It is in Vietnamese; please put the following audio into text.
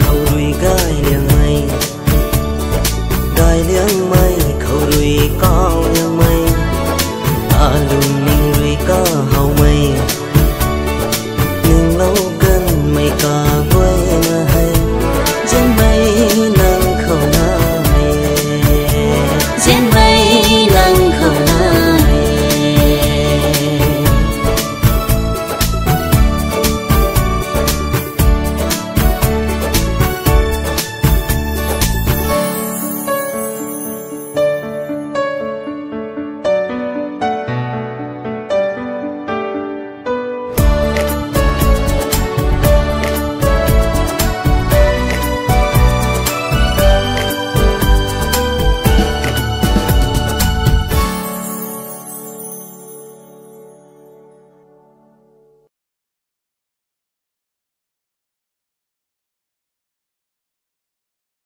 khâu đuôi gai liêng hay gai liêng mà